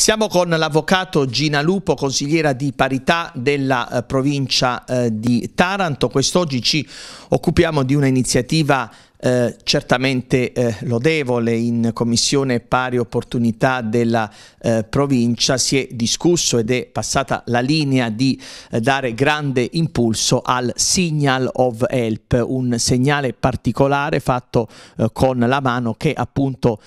Siamo con l'avvocato Gina Lupo, consigliera di parità della eh, provincia eh, di Taranto. Quest'oggi ci occupiamo di un'iniziativa eh, certamente eh, lodevole in Commissione Pari Opportunità della eh, provincia si è discusso ed è passata la linea di eh, dare grande impulso al Signal of Help, un segnale particolare fatto eh, con la mano che appunto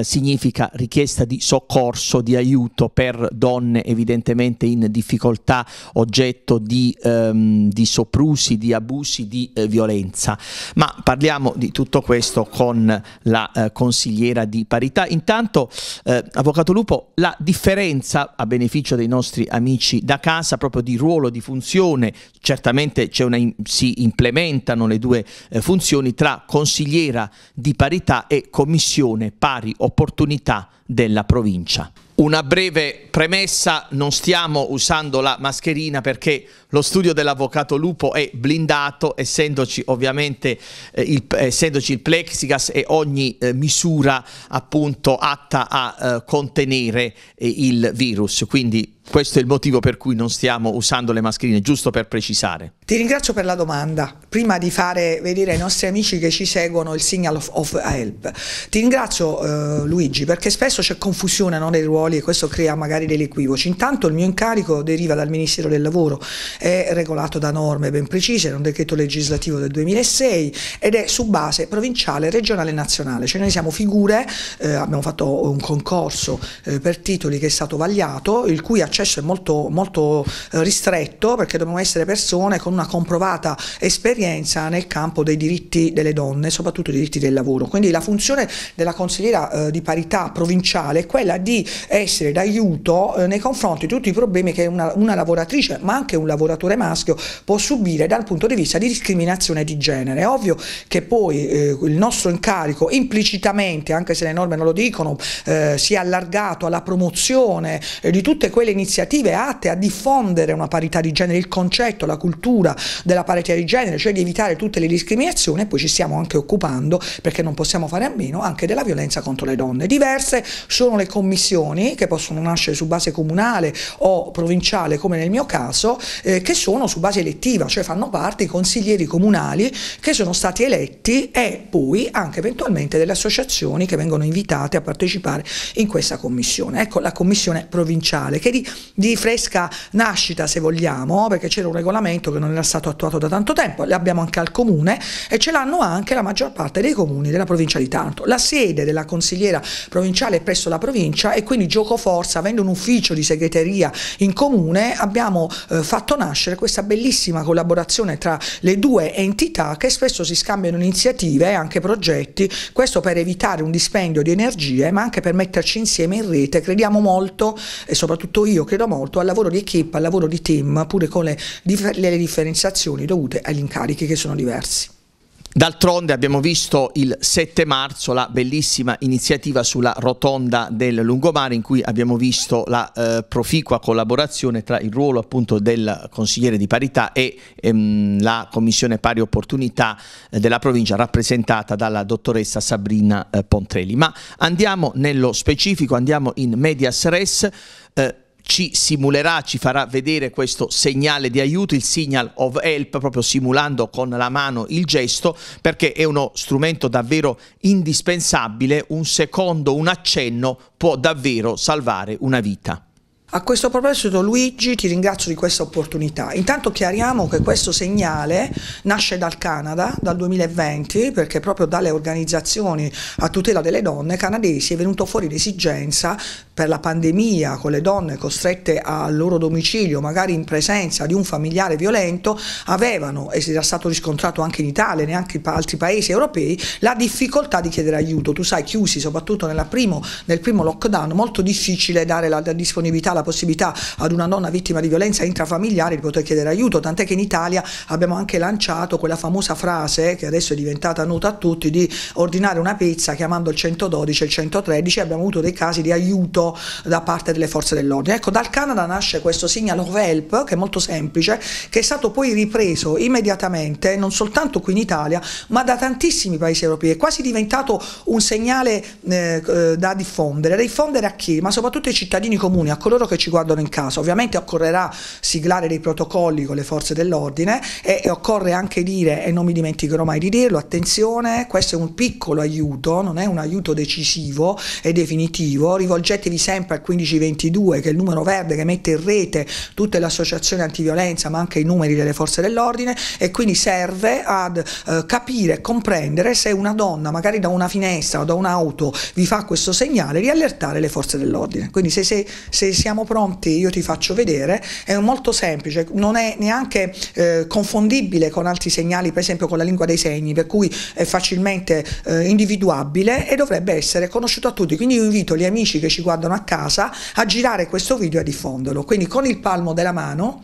significa richiesta di soccorso, di aiuto per donne evidentemente in difficoltà, oggetto di, ehm, di soprusi, di abusi, di violenza. Ma parliamo di tutto questo con la eh, consigliera di parità. Intanto, eh, Avvocato Lupo, la differenza a beneficio dei nostri amici da casa, proprio di ruolo, di funzione, certamente una, si implementano le due eh, funzioni tra consigliera di parità e commissione pari opportunità della provincia. Una breve premessa, non stiamo usando la mascherina perché lo studio dell'avvocato Lupo è blindato, essendoci ovviamente eh, il, essendoci il plexigas e ogni eh, misura appunto atta a eh, contenere eh, il virus. Quindi questo è il motivo per cui non stiamo usando le mascherine, giusto per precisare. Ti ringrazio per la domanda. Prima di fare vedere ai nostri amici che ci seguono il signal of, of help, ti ringrazio eh, Luigi perché spesso c'è confusione no, nei ruoli e questo crea magari degli equivoci. Intanto il mio incarico deriva dal Ministero del Lavoro, è regolato da norme ben precise, da un decreto legislativo del 2006 ed è su base provinciale, regionale e nazionale. Cioè noi siamo figure, eh, abbiamo fatto un concorso eh, per titoli che è stato vagliato, il cui accesso è molto, molto eh, ristretto perché dobbiamo essere persone con una comprovata esperienza nel campo dei diritti delle donne, soprattutto i diritti del lavoro. Quindi la funzione della consigliera eh, di parità provinciale è quella di essere d'aiuto eh, nei confronti di tutti i problemi che una, una, lavoratrice, ma anche un lavoratore maschio può subire dal punto di vista di discriminazione di genere. È ovvio che poi eh, il nostro incarico implicitamente, anche se le norme non lo dicono, eh, sia allargato alla promozione eh, di tutte quelle iniziative atte a diffondere una parità di genere, il concetto, la cultura della parità di genere, cioè di evitare tutte le discriminazioni e poi ci stiamo anche occupando, perché non possiamo fare a meno, anche della violenza contro le donne. Diverse sono le commissioni che possono nascere su base comunale o provinciale, come nel mio caso, eh, che sono su base elettiva, cioè fanno parte i consiglieri comunali che sono stati eletti e poi anche eventualmente delle associazioni che vengono invitate a partecipare in questa commissione. Ecco la commissione provinciale che di di fresca nascita se vogliamo, perché c'era un regolamento che non era stato attuato da tanto tempo, le abbiamo anche al comune e ce l'hanno anche la maggior parte dei comuni della provincia di Taranto. La sede della consigliera provinciale è presso la provincia e quindi gioco forza, avendo un ufficio di segreteria in comune, abbiamo eh, fatto nascere questa bellissima collaborazione tra le due entità che spesso si scambiano iniziative e anche progetti, questo per evitare un dispendio di energie, ma anche per metterci insieme in rete. Crediamo molto, e soprattutto io credo molto al lavoro di equipe, al lavoro di team, pure con le, le differenziazioni dovute agli incarichi che sono diversi. D'altronde abbiamo visto il 7 marzo la bellissima iniziativa sulla rotonda del lungomare in cui abbiamo visto la eh, proficua collaborazione tra il ruolo appunto del consigliere di parità e ehm, la commissione pari opportunità eh, della provincia rappresentata dalla dottoressa Sabrina eh, Pontrelli. Ma andiamo nello specifico, andiamo in medias res. Eh, ci simulerà, ci farà vedere questo segnale di aiuto, il signal of help, proprio simulando con la mano il gesto, perché è uno strumento davvero indispensabile, un secondo, un accenno può davvero salvare una vita. A questo proposito Luigi ti ringrazio di questa opportunità. Intanto chiariamo che questo segnale nasce dal Canada dal 2020 perché proprio dalle organizzazioni a tutela delle donne canadesi è venuto fuori l'esigenza per la pandemia con le donne costrette al loro domicilio magari in presenza di un familiare violento avevano, e si era stato riscontrato anche in Italia e neanche in altri paesi europei, la difficoltà di chiedere aiuto. Tu sai chiusi soprattutto primo, nel primo lockdown molto difficile dare la, la disponibilità la possibilità ad una donna vittima di violenza intrafamiliare di poter chiedere aiuto, tant'è che in Italia abbiamo anche lanciato quella famosa frase che adesso è diventata nota a tutti di ordinare una pizza chiamando il 112 e il 113 abbiamo avuto dei casi di aiuto da parte delle forze dell'ordine. Ecco, dal Canada nasce questo signal of help, che è molto semplice, che è stato poi ripreso immediatamente, non soltanto qui in Italia, ma da tantissimi paesi europei. È quasi diventato un segnale eh, eh da diffondere. Da diffondere a chi? Ma soprattutto ai cittadini comuni, a coloro che ci guardano in casa. Ovviamente occorrerà siglare dei protocolli con le forze dell'ordine e, e occorre anche dire, e non mi dimenticherò mai di dirlo, attenzione, questo è un piccolo aiuto, non è un aiuto decisivo e definitivo, rivolgetevi sempre al 1522 che è il numero verde che mette in rete tutte le associazioni antiviolenza ma anche i numeri delle forze dell'ordine e quindi serve ad eh, capire e comprendere se una donna magari da una finestra o da un'auto vi fa questo segnale di allertare le forze dell'ordine. Quindi se, se, se, siamo pronti io ti faccio vedere, è molto semplice, non è neanche eh, confondibile con altri segnali, per esempio con la lingua dei segni, per cui è facilmente eh, individuabile e dovrebbe essere conosciuto a tutti. Quindi io invito gli amici che ci guardano a casa a girare questo video e a diffonderlo. Quindi con il palmo della mano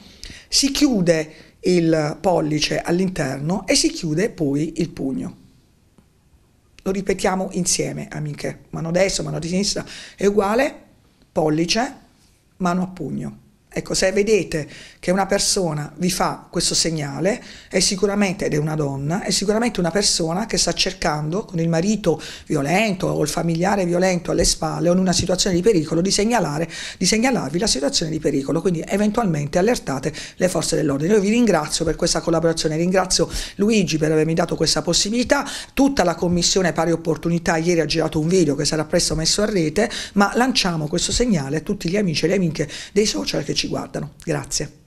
si chiude il pollice all'interno e si chiude poi il pugno. Lo ripetiamo insieme, amiche. Mano destra, mano di sinistra è uguale, pollice, mano a pugno. Ecco, se vedete che una persona vi fa questo segnale, è sicuramente, ed è una donna, è sicuramente una persona che sta cercando con il marito violento o il familiare violento alle spalle o in una situazione di pericolo di, segnalare, di segnalarvi la situazione di pericolo, quindi eventualmente allertate le forze dell'ordine. Io vi ringrazio per questa collaborazione, ringrazio Luigi per avermi dato questa possibilità, tutta la commissione pari opportunità ieri ha girato un video che sarà presto messo a rete, ma lanciamo questo segnale a tutti gli amici e le amiche dei social che ci ci guardano. Grazie.